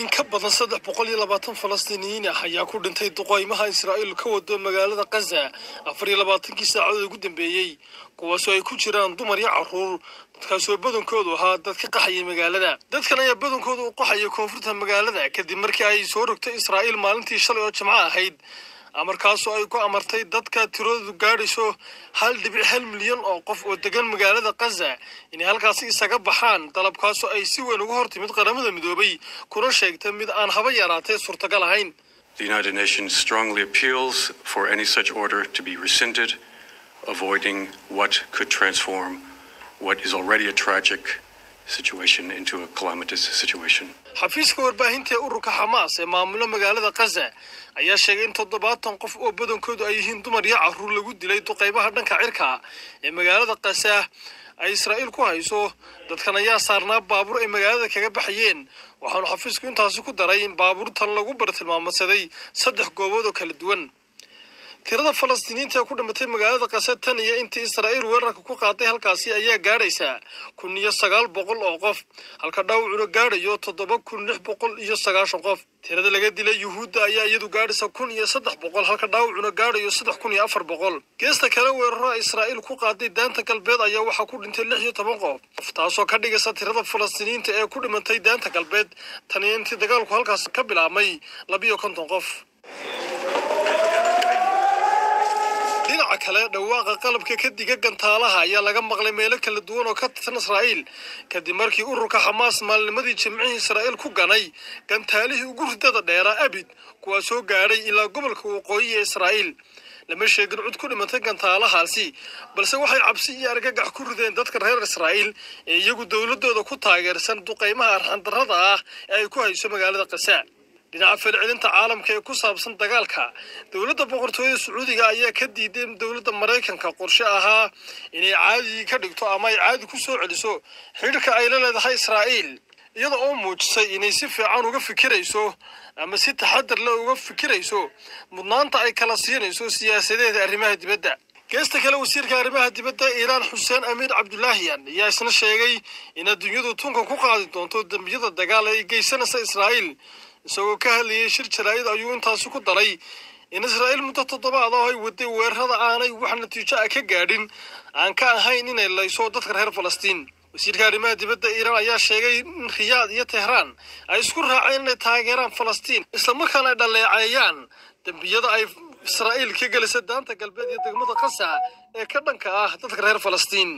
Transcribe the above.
in ka badan saddex boqol iyo labaatan falastiiniyiin ah ayaa ku dhintay duqaymaha israa'iil ka wado magaalada kaza afar iyo labaatankii saacadood ugu dambeeyey kuwaasoo ay ku jiraan dumar iyo carruur dadkaasoo badankoodu ahaa dad ka qaxayay magaalada. Dadkan ayaa badankoodu u qaxaya koonfurta magaalada kadib markii ay soo rogtay israa'iil maalintii shalay oo jimco ahayd amarkaasoo ay ku amartay dadka tiradoodu gaadhayso hal dhibic hal milyan oo qof oo degan magaalada kaza inay halkaasi isaga baxaan dalabkaasoo ay si weyn uga hortimid qaramada midoobay kuna sheegtay mid aan haba yaraatee suurtagal ahayn. Avoiding what could transform what is already a tragic xafiiska warbaahinta ee ururka xamaas ee maamula magaalada kaza ayaa sheegay in toddobaatan qof oo badankoodu ay yihiin dumar iyo carruur lagu dilay duqaybaha dhanka cirka ee magaalada kaza ay israa'iil ku hayso. Dadkan ayaa saarnaa baabuur ay magaalada kaga baxayeen waxaanu xafiisku intaasi ku daray in baabuurtan lagu bartilmaamasaday saddex goobood oo kala duwan tirada falastiiniinta ee ku dhimatay magaalada kase tan iyo intii israa'iil weerarka ku qaaday halkaasi ayaa gaadhaysaa kun iyo sagaal boqol oo qof. Halka dhaawacuna gaadhayo toddoba kun lix boqol iyo sagaashan qof. Tirada laga dilay yuhuudda ayaa iyadu gaadhaysa kun iyo saddex boqol halka dhaawacuna gaadhayo saddex kun iyo afar boqol. Geesta kale weeraro israa'iil ku qaaday daanta galbeed ayaa waxaa ku dhintay lix iyo toban qof. Taasoo ka dhigaysa tirada falastiiniinta ee ku dhimatay daanta galbeed tan iyo intii dagaalku halkaas ka bilaabmay labiyo konton qof dhinaca kale dhawaaqa qalabka ka diga gantaalaha ayaa laga maqlay meelo kala duwan oo ka tirsan israa'iil. Kadib markii ururka xamaas maalnimadii jimcihii israa'iil ku ganay gantaalihii ugu ridada dheeraa abid kuwaa soo gaadhay ilaa gobolka waqooyi ee israa'iil. Lama sheegin cud ku dhimatay gantaalahaasi balse waxay cabsi iyo argagax ku rideen dadka reer israa'iil ee iyagu dowladooda ku taageersan duqaymaha arxandarrada ah ee ay ku hayso magaalada kasa dhinaca falcelinta caalamka ee ku saabsan dagaalka. Dowladda boqortooyada sacuudiga ayaa ka diiday dowladda maraykanka qorshe ahaa inay caadi ka dhigto ama ay caadi ku soo celiso xidhka ay la leedahay israa'iil iyada oo muujisay inay si fiican uga fikirayso ama si taxadar leh uga fikirayso mudnaanta ay kala siinayso siyaasadeeda arrimaha dibadda. Geesta kale wasiirka arrimaha dibadda iiraan xuseen amiir cabdulaahiyan ayaa isna sheegay in adduunyadu tunkan ku qaadi doonto dembiyada dagaal ee ay geysanaysa israa'iil isagoo ka hadlayay shir jaraa'id ayuu intaasi ku daray in israa'iil muddo toddobaad oo ay waday weerarada aanay wax natiijo ah ka gaadhin aan ka ahayn inay layso dadka reer falastiin. Wasiirka arrimaha dibadda iiraan ayaa sheegay in riyaad iyo tehraan ay isku raaceen inay taageeraan falastiin islamarkaana ay dhaleeceeyaan dembiyada ay israa'iil ka gelisa daanta galbeed iyo degmada qasa ee ka dhanka ah dadka reer falastiin